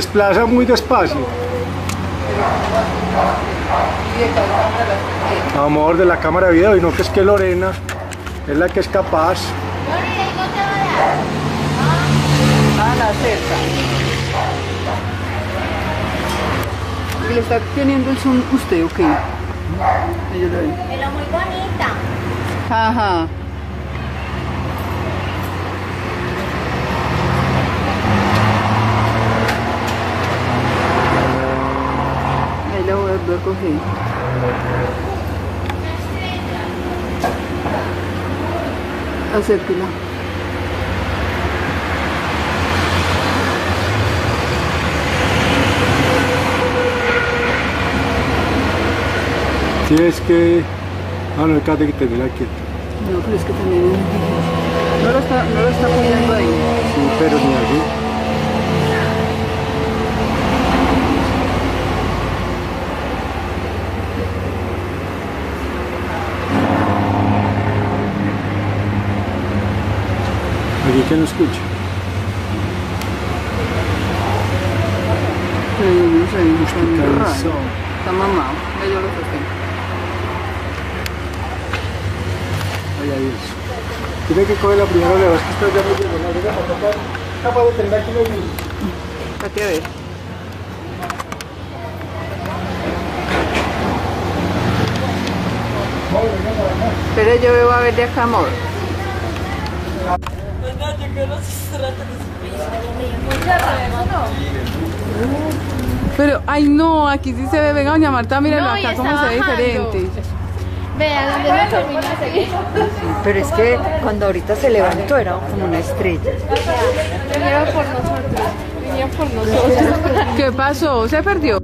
Desplaza muy despacio. Amor de la cámara de video y no que es que Lorena es la que es capaz. Ah, la cerca. ¿Y le está teniendo el zoom usted o qué? Yo lo vi. Pero muy bonita. Ajá. La voy a coger. Acérquela. Si es que... Ah, no, acá de que te la quieta. No, pero es que también. No lo está, no lo está poniendo ahí. Sí, pero ni así. Aquí que no escucha. Pero yo no sé, está muy raro. Está mamado. Ya yo lo sostengo. Hay eso. Tiene que coger la primera oleada, es que esto ya no llega para tocar. Capaz de tener aquí a ver. Pero yo veo a ver de acá, amor. Pero, ay no, aquí sí se ve, venga doña Marta, mírenlo No, acá cómo se ve diferente. Vea, donde no termina a seguir. Pero es que cuando ahorita se levantó era como una estrella. Venía por nosotros. Venía por nosotros. ¿Qué pasó? ¿Se perdió?